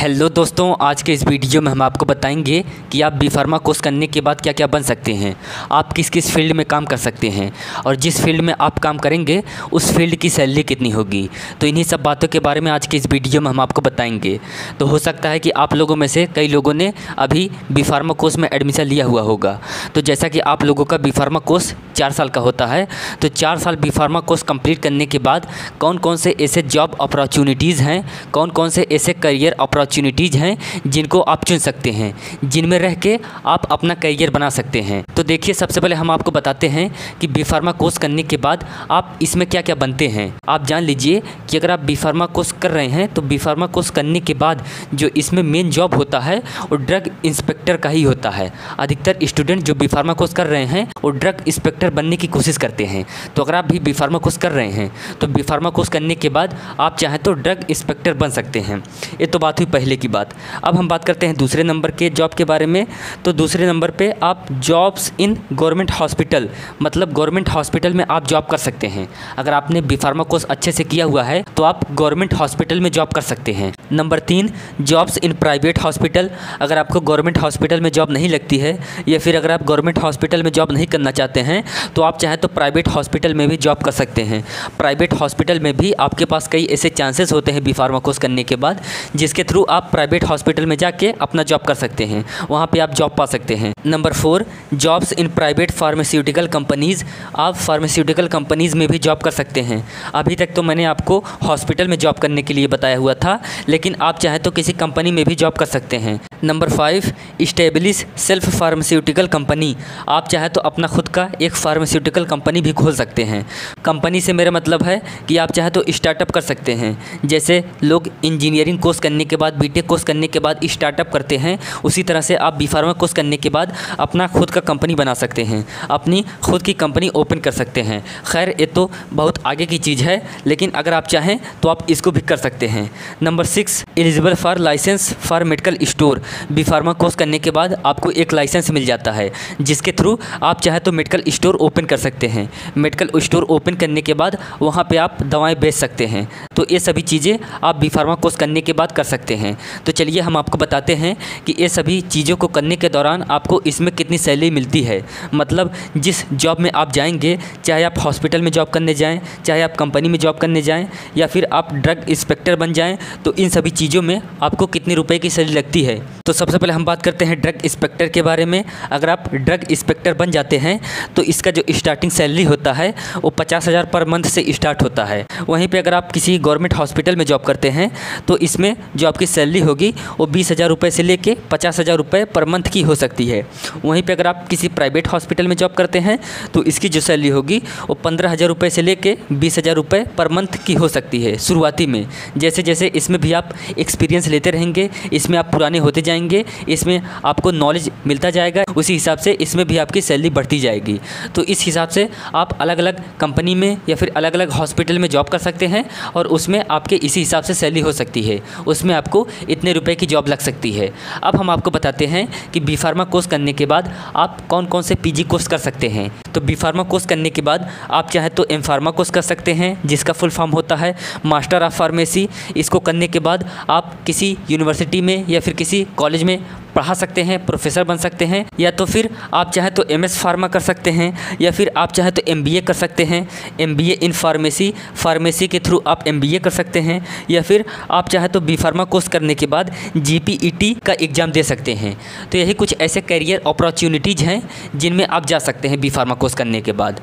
Hello दोस्तों, आज के इस वीडियो में हम आपको बताएँगे कि आप बी फार्मा कोर्स करने के बाद क्या क्या बन सकते हैं। आप किस किस फ़ील्ड में काम कर सकते हैं और जिस फ़ील्ड में आप काम करेंगे, उस फ़ील्ड की सैलरी कितनी होगी। तो इन्हीं सब बातों के बारे में आज के इस वीडियो में हम आपको बताएँगे। तो हो सकता है कि आप लोगों में से कई लोगों ने अभी बी फार्मा कोर्स में एडमिशन लिया हुआ होगा। तो जैसा कि आप लोगों का बी फार्मा कोर्स चार साल का होता है तो चार साल बी फार्मा कोर्स कंप्लीट करने के बाद कौन कौन से ऐसे जॉब अपॉर्चुनिटीज़ हैं कौन कौन से ऐसे करियर अपॉर्चुनिटीज़ हैं जिनको आप चुन सकते हैं, जिनमें रह के आप अपना करियर बना सकते हैं। तो देखिए, सबसे पहले हम आपको बताते हैं कि बी फार्मा कोर्स करने के बाद आप इसमें क्या क्या बनते हैं। आप जान लीजिए कि अगर आप बी फार्मा कोर्स कर रहे हैं तो बी फार्मा कोर्स करने के बाद जो इसमें मेन जॉब होता है, वो ड्रग इंस्पेक्टर का ही होता है। अधिकतर स्टूडेंट जो बी फार्मा कोर्स कर रहे हैं, वो ड्रग इंस्पेक्टर बनने की कोशिश करते हैं। तो अगर आप भी बी फार्मा कोर्स कर रहे हैं तो बी फार्मा कोर्स करने के बाद आप चाहें तो ड्रग इंस्पेक्टर बन सकते हैं। ये तो बात हुई पहले की बात। अब हम बात करते हैं दूसरे नंबर के जॉब के बारे में। तो दूसरे नंबर पे आप जॉब्स इन गवर्नमेंट हॉस्पिटल मतलब गवर्नमेंट हॉस्पिटल में आप जॉब कर सकते हैं। अगर आपने बी फार्मा कोर्स अच्छे से किया हुआ है तो आप गवर्नमेंट हॉस्पिटल में जॉब कर सकते हैं। नंबर तीन, जॉब्स इन प्राइवेट हॉस्पिटल। अगर आपको गवर्नमेंट हॉस्पिटल में जॉब नहीं लगती है, या फिर अगर आप गवर्नमेंट हॉस्पिटल में जॉब नहीं करना चाहते हैं तो आप चाहें तो प्राइवेट हॉस्पिटल में भी जॉब कर सकते हैं। प्राइवेट हॉस्पिटल में भी आपके पास कई ऐसे चांसेस होते हैं बी फार्मा कोर्स करने के बाद, जिसके थ्रू आप प्राइवेट हॉस्पिटल में जाके अपना जॉब कर सकते हैं। वहाँ पे आप जॉब पा सकते हैं। Number four jobs in private pharmaceutical companies आप फार्मास्यूटिकल कंपनीज़ में भी जॉब कर सकते हैं। अभी तक तो मैंने आपको हॉस्पिटल में जॉब करने के लिए बताया हुआ था, लेकिन आप चाहें तो किसी कंपनी में भी जॉब कर सकते हैं। Number five establish self pharmaceutical company आप चाहे तो अपना खुद का एक फार्मास्यूटिकल कंपनी भी खोल सकते हैं। कंपनी से मेरा मतलब है कि आप चाहे तो स्टार्टअप कर सकते हैं। जैसे लोग इंजीनियरिंग कोर्स करने के बाद बीटेक कोर्स करने के बाद स्टार्टअप करते हैं। उसी तरह से आप बी फार्मा कोर्स करने के बाद अपना खुद का कंपनी बना सकते हैं। अपनी खुद की कंपनी ओपन कर सकते हैं। खैर, ये तो बहुत आगे की चीज़ है, लेकिन अगर आप चाहें तो आप इसको भी कर सकते हैं। Number six eligible for licence for medical store B pharma course करने के बाद आपको एक लाइसेंस मिल जाता है, जिसके थ्रू आप चाहे तो मेडिकल स्टोर ओपन कर सकते हैं। मेडिकल स्टोर ओपन करने के बाद वहाँ पर आप दवाएँ बेच सकते हैं। तो ये सभी चीज़ें आप बी फार्मा कोर्स करने के बाद कर सकते हैं। तो चलिए हम आपको बताते हैं कि ये सभी चीज़ों को करने के दौरान आपको इसमें कितनी सैलरी मिलती है। मतलब जिस जॉब में आप जाएँगे, चाहे आप हॉस्पिटल में जॉब करने जाएँ, चाहे आप कंपनी में जॉब करने जाएँ, या फिर आप ड्रग इंस्पेक्टर बन जाएँ तो इन सभी चीज़ों में आपको कितने रुपए की सैलरी लगती है। तो सबसे पहले हम बात करते हैं ड्रग इंस्पेक्टर के बारे में। अगर आप ड्रग इंस्पेक्टर बन जाते हैं तो इसका जो स्टार्टिंग सैलरी होता है, वो पचास हज़ार पर मंथ से स्टार्ट होता है। वहीं पर अगर आप किसी गवर्नमेंट हॉस्पिटल में जॉब करते हैं तो इसमें जो आपकी सैलरी होगी, वो बीस हज़ार रुपये से लेके पचास हज़ार रुपये पर मंथ की हो सकती है। वहीं पर अगर आप किसी प्राइवेट हॉस्पिटल में जॉब करते हैं तो इसकी जो सैलरी होगी, वो पंद्रह हज़ार रुपये से लेके बीस हज़ार रुपये पर मंथ की हो सकती है, शुरुआती में। जैसे जैसे इसमें भी आप एक्सपीरियंस लेते रहेंगे, इसमें आप पुराने होते जाएँगे, इसमें आपको नॉलेज मिलता जाएगा, उसी हिसाब से इसमें भी आपकी सैलरी बढ़ती जाएगी। तो इस हिसाब से आप अलग अलग कंपनी में या फिर अलग अलग हॉस्पिटल में जॉब कर सकते हैं, और उसमें आपके इसी हिसाब से सैलरी हो सकती है। उसमें आपको इतने रुपए की जॉब लग सकती है। अब हम आपको बताते हैं कि बी फार्मा कोर्स करने के बाद आप कौन कौन से पीजी कोर्स कर सकते हैं। तो बी फार्मा कोर्स करने के बाद आप चाहे तो एम फार्मा कोर्स कर सकते हैं, जिसका फुल फॉर्म होता है मास्टर ऑफ़ फार्मेसी इसको करने के बाद आप किसी यूनिवर्सिटी में या फिर किसी कॉलेज में पढ़ा सकते हैं प्रोफेसर बन सकते हैं, या तो फिर आप चाहें तो एम एस फार्मा कर सकते हैं, या फिर आप चाहें तो एम बी ए कर सकते हैं। M B in pharmacy pharmacy के थ्रू आप एम बी ए कर सकते हैं, या फिर आप चाहें तो बी फार्मा कोर्स करने के बाद जी पी ई टी का एग्ज़ाम दे सकते हैं। तो यही कुछ ऐसे करियर अपॉर्चुनिटीज़ हैं जिनमें आप जा सकते हैं बी फार्मा कोर्स करने के बाद।